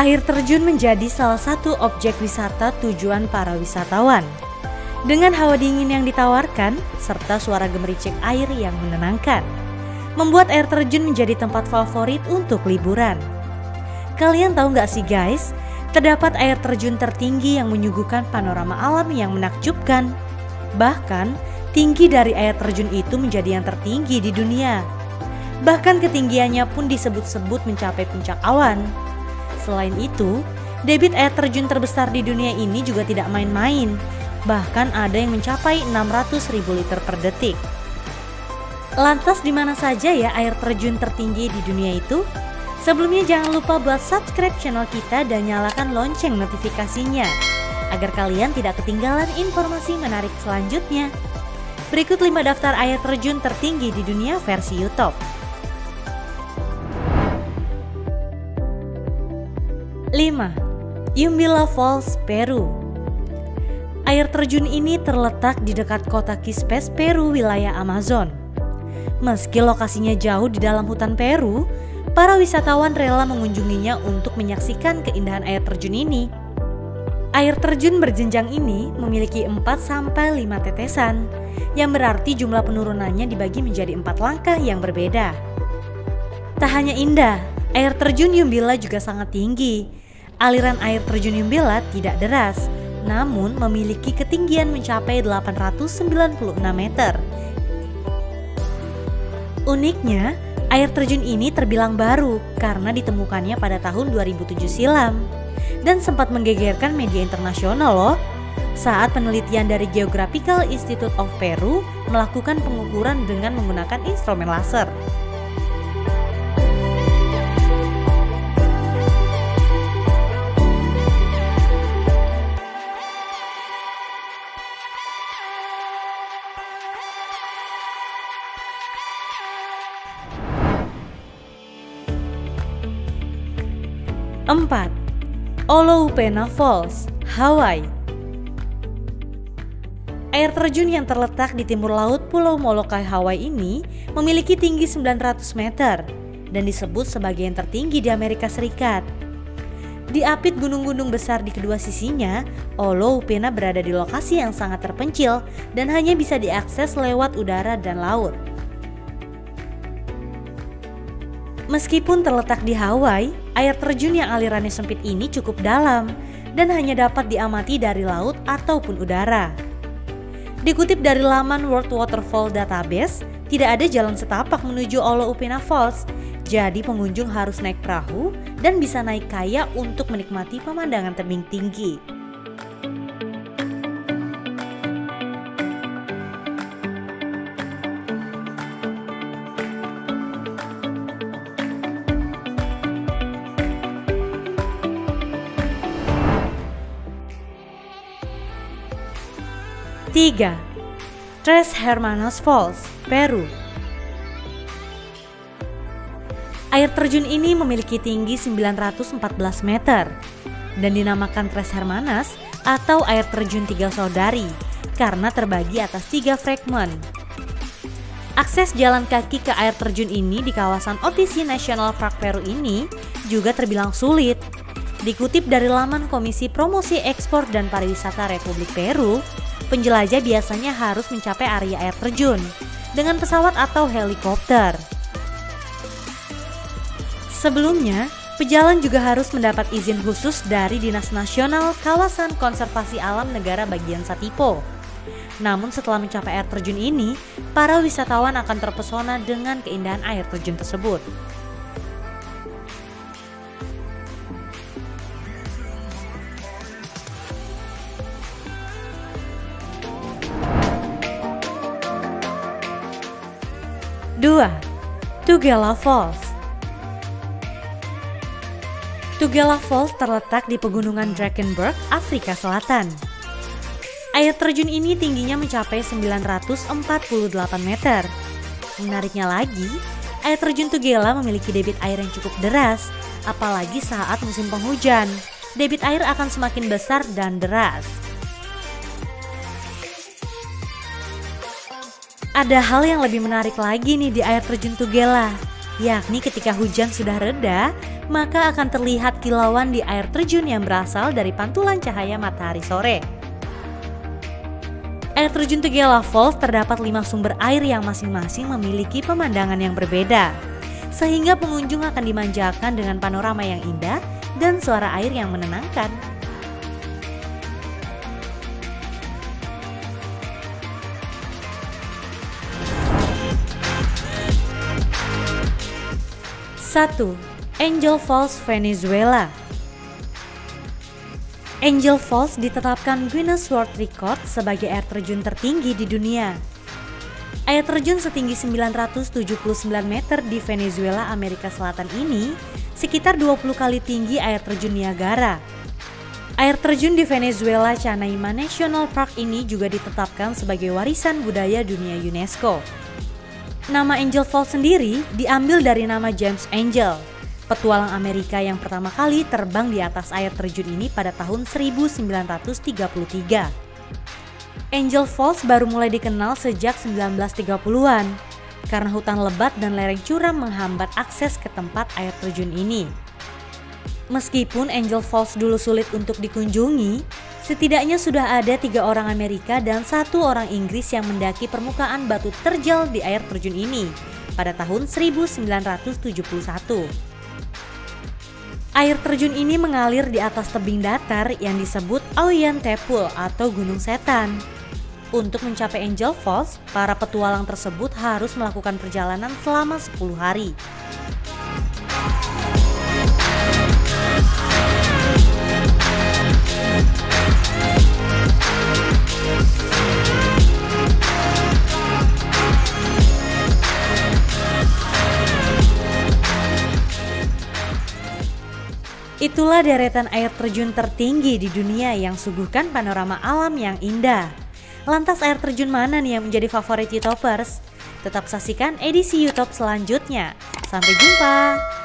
Air terjun menjadi salah satu objek wisata tujuan para wisatawan. Dengan hawa dingin yang ditawarkan, serta suara gemericik air yang menenangkan, membuat air terjun menjadi tempat favorit untuk liburan. Kalian tahu nggak sih guys, terdapat air terjun tertinggi yang menyuguhkan panorama alam yang menakjubkan. Bahkan, tinggi dari air terjun itu menjadi yang tertinggi di dunia. Bahkan ketinggiannya pun disebut-sebut mencapai puncak awan. Selain itu, debit air terjun terbesar di dunia ini juga tidak main-main. Bahkan ada yang mencapai 600 ribu liter per detik. Lantas di mana saja ya air terjun tertinggi di dunia itu? Sebelumnya jangan lupa buat subscribe channel kita dan nyalakan lonceng notifikasinya agar kalian tidak ketinggalan informasi menarik selanjutnya. Berikut 5 daftar air terjun tertinggi di dunia versi YouTube. 5. Yumbila Falls, Peru Air terjun ini terletak di dekat kota Quispes, Peru, wilayah Amazon. Meski lokasinya jauh di dalam hutan Peru, para wisatawan rela mengunjunginya untuk menyaksikan keindahan air terjun ini. Air terjun berjenjang ini memiliki 4-5 tetesan, yang berarti jumlah penurunannya dibagi menjadi empat langkah yang berbeda. Tak hanya indah, air terjun Yumbila juga sangat tinggi. Aliran air terjun Yumbila tidak deras, namun memiliki ketinggian mencapai 896 meter. Uniknya, Air terjun ini terbilang baru karena ditemukannya pada tahun 2007 silam dan sempat menggegerkan media internasional loh saat penelitian dari Geographical Institute of Peru melakukan pengukuran dengan menggunakan instrumen laser. 4. Oloupena Falls, Hawaii Air terjun yang terletak di timur laut Pulau Molokai, Hawaii ini memiliki tinggi 900 meter dan disebut sebagai yang tertinggi di Amerika Serikat. Diapit gunung-gunung besar di kedua sisinya, Oloupena berada di lokasi yang sangat terpencil dan hanya bisa diakses lewat udara dan laut. Meskipun terletak di Hawaii, air terjun yang alirannya sempit ini cukup dalam dan hanya dapat diamati dari laut ataupun udara. Dikutip dari laman World Waterfall Database, tidak ada jalan setapak menuju Oloupena Falls, jadi pengunjung harus naik perahu dan bisa naik kayak untuk menikmati pemandangan tebing tinggi. 3. Tres Hermanos Falls, Peru Air terjun ini memiliki tinggi 914 meter dan dinamakan Tres Hermanas atau air terjun tiga saudari karena terbagi atas tiga fragmen. Akses jalan kaki ke air terjun ini di kawasan OTC National Park Peru ini juga terbilang sulit. Dikutip dari laman Komisi Promosi Ekspor dan Pariwisata Republik Peru, penjelajah biasanya harus mencapai area air terjun dengan pesawat atau helikopter. Sebelumnya, pejalan juga harus mendapat izin khusus dari Dinas Nasional Kawasan Konservasi Alam Negara bagian Satipo. Namun setelah mencapai air terjun ini, para wisatawan akan terpesona dengan keindahan air terjun tersebut. 2. Tugela Falls Tugela Falls terletak di pegunungan Drakensberg, Afrika Selatan. Air terjun ini tingginya mencapai 948 meter. Menariknya lagi, air terjun Tugela memiliki debit air yang cukup deras, apalagi saat musim penghujan. Debit air akan semakin besar dan deras. Ada hal yang lebih menarik lagi nih di air terjun Tugela, yakni ketika hujan sudah reda, maka akan terlihat kilauan di air terjun yang berasal dari pantulan cahaya matahari sore. Air terjun Tegela Falls terdapat lima sumber air yang masing-masing memiliki pemandangan yang berbeda, sehingga pengunjung akan dimanjakan dengan panorama yang indah dan suara air yang menenangkan. Satu, Angel Falls, Venezuela. Angel Falls ditetapkan Guinness World Record sebagai air terjun tertinggi di dunia. Air terjun setinggi 979 meter di Venezuela, Amerika Selatan ini sekitar 20 kali tinggi air terjun Niagara. Air terjun di Venezuela Canaima National Park ini juga ditetapkan sebagai warisan budaya dunia UNESCO. Nama Angel Falls sendiri diambil dari nama James Angel, petualang Amerika yang pertama kali terbang di atas air terjun ini pada tahun 1933. Angel Falls baru mulai dikenal sejak 1930-an karena hutan lebat dan lereng curam menghambat akses ke tempat air terjun ini. Meskipun Angel Falls dulu sulit untuk dikunjungi, Setidaknya sudah ada tiga orang Amerika dan satu orang Inggris yang mendaki permukaan batu terjal di air terjun ini pada tahun 1971. Air terjun ini mengalir di atas tebing datar yang disebut Oyen Tepul atau Gunung Setan. Untuk mencapai Angel Falls, para petualang tersebut harus melakukan perjalanan selama 10 hari. Itulah deretan air terjun tertinggi di dunia yang suguhkan panorama alam yang indah. Lantas air terjun mana nih yang menjadi favorit YouTubers? Tetap saksikan edisi YouTube selanjutnya. Sampai jumpa.